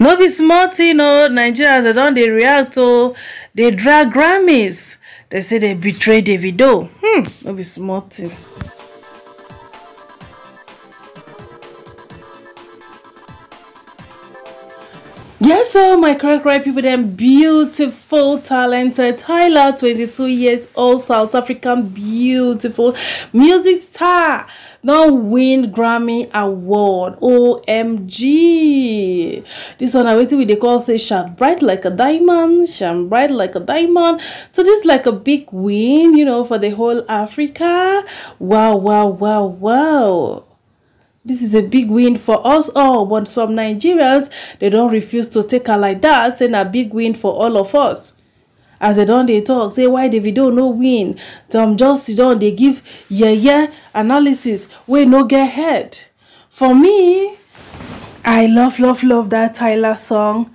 no be small tin o nigerians dem don dey react o dey drag grammys. Dem say dem betray davido. Hmm no be small tin so my correct right people dem beautiful talented tyla 22 years old south african beautiful music star don win grammy award omg This one I wetin with the call say shine bright like a diamond shine bright like a diamond. So dis like a big win you know for the whole africa. Wow wow wow wow This is a big win for us all, but some Nigerians they don't refuse to take her like that, saying a big win for all of us. As they don't they talk, say why Davido no win. Tom just down, they give yeah yeah analysis We no get head. For me, I love love love that Tyla song.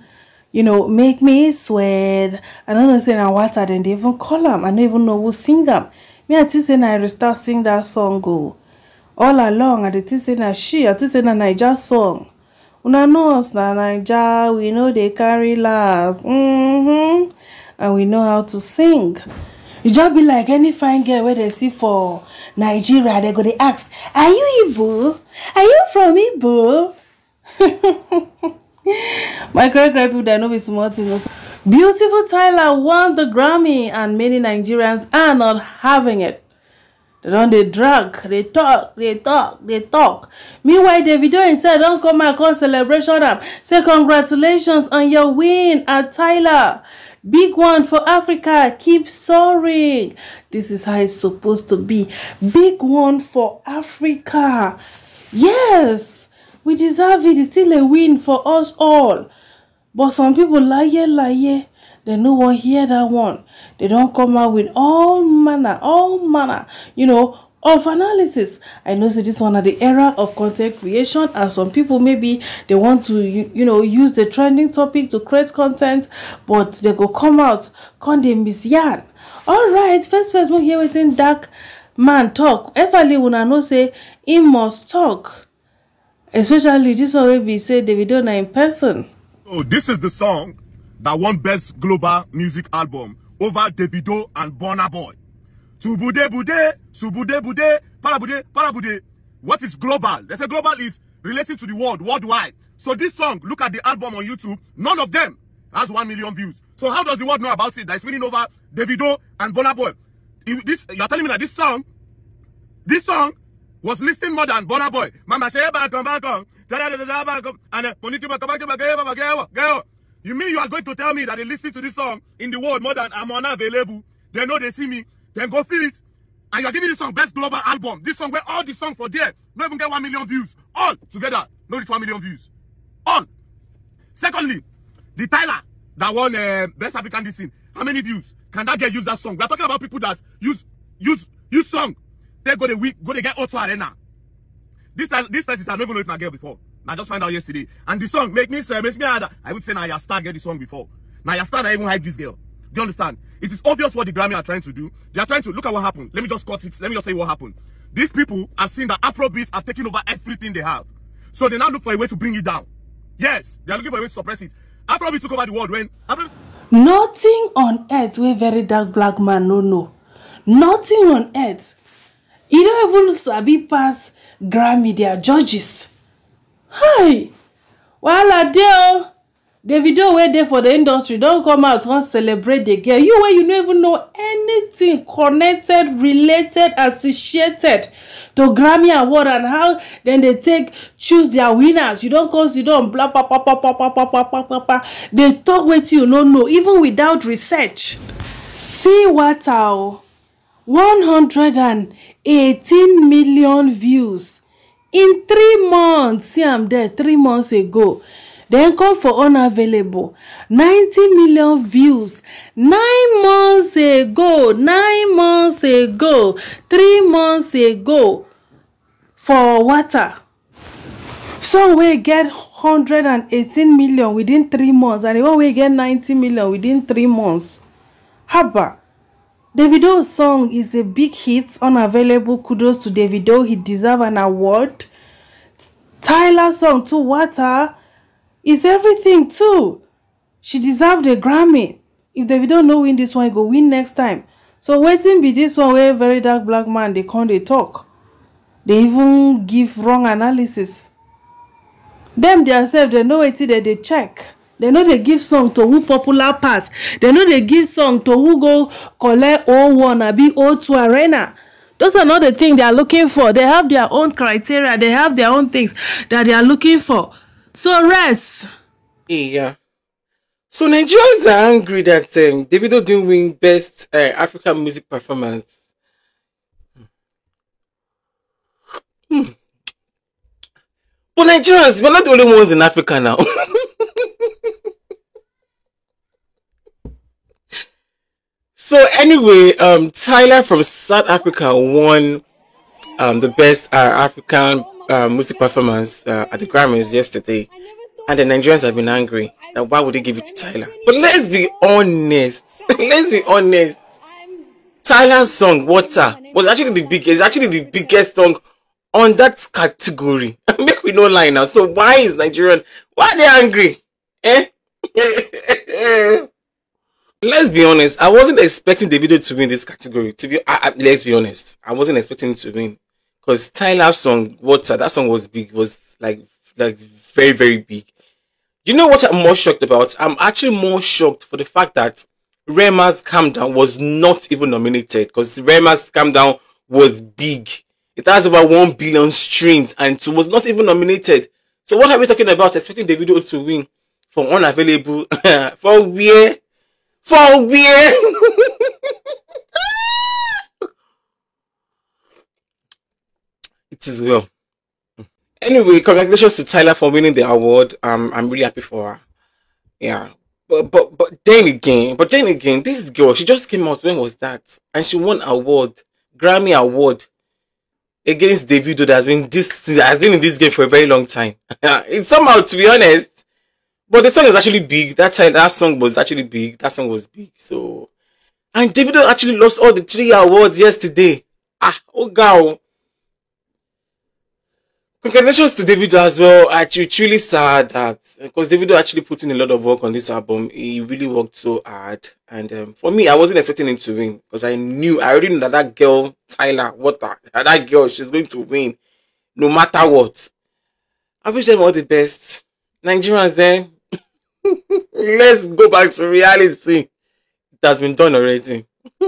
You know, make me sweat. I don't know say na what I didn't even call am. I don't even know who sing am. Me I say na I restart sing that song go. All along i dey think say na she i think say na naija song. Una know us na naija we no dey carry last mm-hmm. and we know how to sing. E just be like any fine girl wey dem see for nigeria dem go dey ask are you igbo? Are you from igbo? My great great people dem no be small thing. O beautiful tyla won the grammy and many nigerians are not having it They don dey drag dey talk dey talk dey talk. Meanwhile davido himself don come out come celebration am say congratulations on your win at tyler. Big one for africa keep soaring. This is how it's supposed to be. Big one for africa. Yes we deserve it. It's still a win for us all. But some people laye laye dem no one hear that one they don't come out with all manner all manner you know of analysis. I know so this one na the era of content creation and some people maybe they want to you, you know use the trending topic to create content but they go come out come dey misyan alright first first we hear wetin dark man talk. Everly una know say he must talk. Especially this one wey be say davido na in person. Oh, this is the song that won Best Global Music Album over Davido and Burna Boy. Tubude bude, subude bude, parabude, parabude. What is global? They say global is relating to the world, worldwide. So this song, look at the album on YouTube, none of them has 1 million views. So how does the world know about it? That is winning over Davido and Burna Boy. If this, you're telling me that this song, this song was listing more than Burna Boy. Mama say back on back on. And uh, You mean you are going to tell me that they listen to this song in the world more than I'm unavailable? They know they see me. Then go feel it. And you're giving this song best global album. This song where all the songs for there don't even get one million views. All together, no reach one million views. All. Secondly, the Tyler that won uh, best African thing. How many views can that girl use that song? We are talking about people that use use use song. They go to week go to get auto arena. This time this person I never know if my girl before. I just find out yesterday. And the song make me swear, makes me harder. I would say now your star get the song before. Now your star not even hype this girl. Do you understand? It is obvious what the Grammy are trying to do. They are trying to look at what happened. Let me just cut it. Let me just say what happened. These people have seen that Afrobeat have taken over everything they have. So they now look for a way to bring it down. Yes, they are looking for a way to suppress it. Afrobeat took over the world when Afro nothing on earth wey very dark black man no know nothing on earth e no even sabi pass grammy their judges hi wahala dey o. Davido wey dey for the industry don come out come celebrate the girl. You wey you no even know anything connected related associated to grammy award and how dem dey take choose their winners. You don come sit down bla pa pa pa pa pa pa pa pa pa pa dey talk wetin you no know even without research. See wata o. One hundred and eighteen million views in three months see am there three months ago. Dem come for unavailable. Ninety million views. Nine months ago nine months ago three months ago for wata song wey get hundred and eighteen million within three months and the one wey get ninety million within three months. Haba davido song is a big hit unavailable kudos to davido he deserve an award tyla song To Water, ah? is everything too. She deserved a Grammy. If Davido no win this one, he go win next time. So waiting be this one wey very dark black man they can't they talk? They even give wrong analysis. Dem theirself they know wetin dem they check. Dem no dey give song to who popular pass. Dem no dey give song to who go collect O1 abi O2 arena. Those are not the things they are looking for. They have their own criteria. They have their own things that they are looking for. So rest. Yeah. So Nigerians are angry that um, Davido didn't win Best uh, African Music Performance. Hmm. But Nigerians, we're not the only ones in Africa now. so anyway, um, Tyla from South Africa won um, the Best uh, African uh, Music Performance uh, at the Grammys yesterday. And the Nigerians have been angry that why would they give it to Tyla? But let's be honest. let's be honest. Tyla's song Water was actually the biggest, actually the biggest song on that category. Make we no lie now. So why is Nigerian why are they angry? Eh? let's be honest. I wasn't expecting Davido to win this category. To be I, I, let's be honest. I wasn't expecting him to win. Because Tyla's song Water, that song was big, was like like very, very big. You know what I'm more shocked about? I'm actually more shocked for the fact that Rema's Calm Down was not even nominated because Rema's Calm Down was big. It has over 1 billion streams and it was not even nominated. So what are we talking about? Expecting Davido to win for unavailable? for where? For where? it is well. Anyway, congratulations to Tyla for winning the award. Um, I'm really happy for her. Yeah. But but but then again, but then again, this girl, she just came out. When was that? And she won award, Grammy award, against Davido. That has been this has been in this game for a very long time. it's somehow, to be honest, but the song is actually big. That time, that song was actually big. That song was big. So, and Davido actually lost all the three awards yesterday. Ah, oh girl. Congratulations to Davido as well. Actually, truly sad that because Davido actually put in a lot of work on this album. He really worked so hard, and um, for me, I wasn't expecting him to win because I knew I already knew that that girl Tyla, what that, that girl, she's going to win, no matter what. I wish them all the best. Nigerians, then let's go back to reality. It has been done already.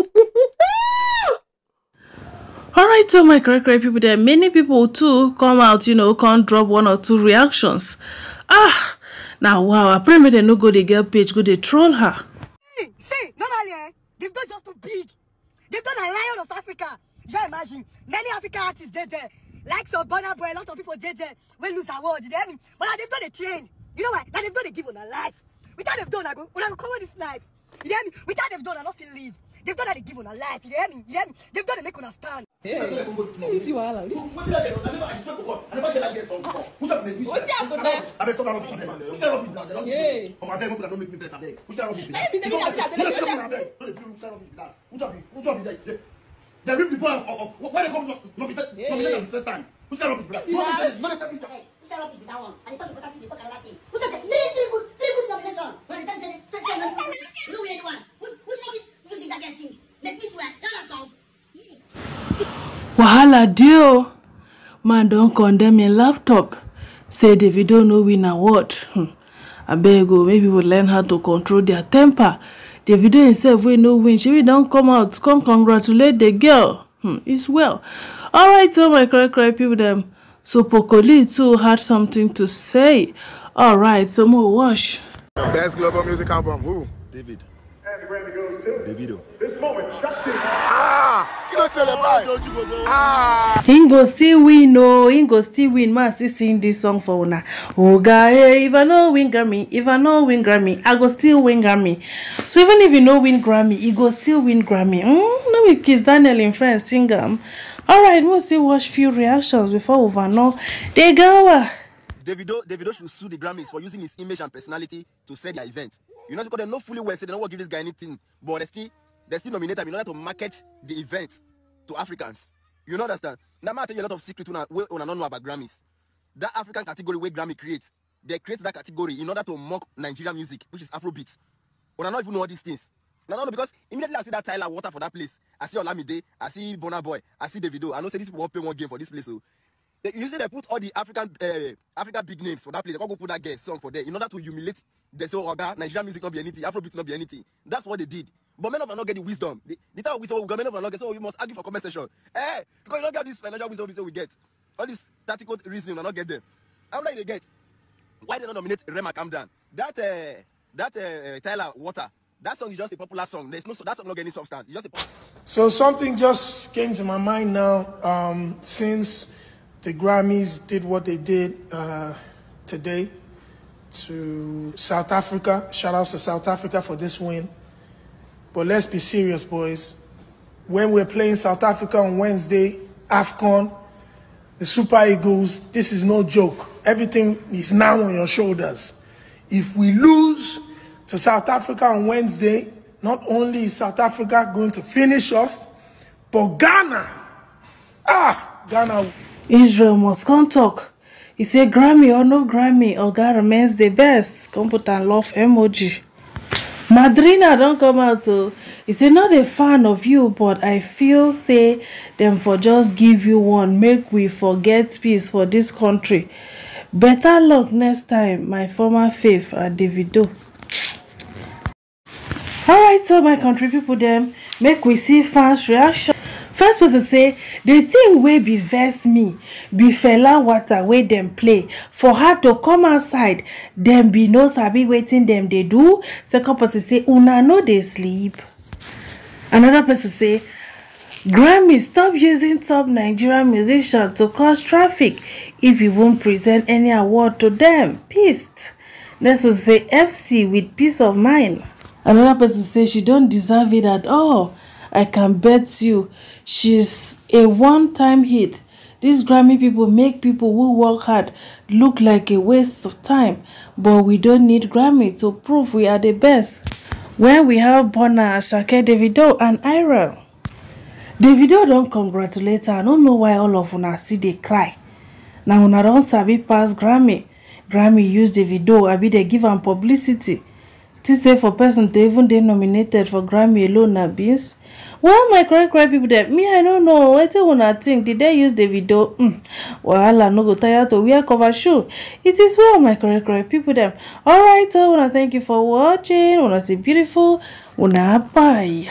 Alright, so my correct correct people there, many people too come out, you know, can't drop one or two reactions. Ah, now wow, I pray me they no go the girl page, go they troll her. See, see, normally, eh, they've done just too big. They've done a lion of Africa. Just imagine, many African artists did there. Like some Burna Boy, a lot of people did there. We lose award, you hear me? But they've done a train. You know why? Now they've done a give on a life. Without they've done, I go, when I go cover this life. You hear me? Without they've done, I don't feel live. They've done that they give on a life. You hear me? You hear me? They've done they make on a stand. See, see wahala. This- What's happened there? Yeah. Maybe they make a chat, they make a chat. The real people of, of, of where they come from, nominated, Yeah. nominated the first time. Which kind of people? See that? No, no, no, no, no. Which Wahala deal. Man don't condemn your laptop. Say Davido no win award. Hmm. Abeg o, make people learn how to control their temper. Davido himself wey no win, shebi don come out come congratulate the girl. Hmm, it's well. Alright, so my correct correct people dem. So Pokoli too had something to say. Alright, so more wash. Best global music album. Who? David. And the Grammy goes to Davido. this moment. Shut it. Ah, you don't celebrate. Ah. Him go still win o, him go still win. Man still sing this song for una. Oga hey, if I no win Grammy, if I no win Grammy, I go still win Grammy. So even if you no win Grammy, you go still win Grammy. Mm, no be Kiss Daniel in France, sing am. Alright, we'll still watch few reactions before we know the go. Davido, Davido should sue the Grammys for using his image and personality to sell their event. You know, because they know fully well, say don't want to give this guy anything, but they still, they still nominate him in order to market the event to Africans. You know understand? Now, I tell you a lot of secret I, when I don't know about Grammys. That African category where Grammy creates, they create that category in order to mock Nigerian music, which is Afrobeat. I don't even know all these things. Now, no, because immediately I see that Tyler Water for that place. I see Olamide, I see Bonner Boy, I see Davido. I know say these people won't play one game for this place. So they, you see they put all the African uh, African big names for that place. They go put that guest song for there in order to humiliate. They say, oh, God, Nigerian music not be anything, Afrobeat not be anything. That's what they did. But many of them not get the wisdom. The, the type of wisdom we got, many of them not get. So we must argue for comment section. Eh, because you don't get this financial wisdom we get. All this tactical reasoning, we not get them. How like they get? Why they not nominate Rema Calm? That uh, that uh, Tyler Water. That song is just a popular song. There's no that song not getting substance. It's just a So something just came to my mind now um, since the Grammys did what they did uh, today to South Africa. Shout out to South Africa for this win. But let's be serious, boys. When we're playing South Africa on Wednesday, AFCON, the Super Eagles, this is no joke. Everything is now on your shoulders. If we lose to South Africa on Wednesday, not only is South Africa going to finish us, but Ghana, ah, Ghana. israel must come talk. E say grammy or no grammy oga remains the best. Come put am love emoji. Madrina don come out o e say not a fan of you but i feel say dem for just give you one make we forget peace for this country. Better luck next time my former faith and davido alright so my country pipo dem make we see fans reaction. First person say the thing wey be vex me be fela water wey dem play for her to come outside dem be no sabi wetin dem dey do. Second person say una no dey sleep. Another person say grammy stop using top nigerian musicians to cause traffic if you wan present any award to dem. Peace next person say fc with peace of mind another person say she don't deserve it at all. I can bet you she's a one-time hit. These grammy people make people who work hard look like a waste of time but we don't need grammy to prove we are the best. When we have burna asake davido and ira. Davido don congratulate her. I don't know why all of una see dey cry. Na una don sabi pass grammy. Grammy use davido. Abi dey give am publicity think say for person to even dey nominated for grammy alone beans well my correct correct people dem me i don't know. Wetin una think? Did they use Davido? mm, wahala no go tire to wear cover shoe. It is well my correct correct people dem alright so una thank you for watching. Una see beautiful una bye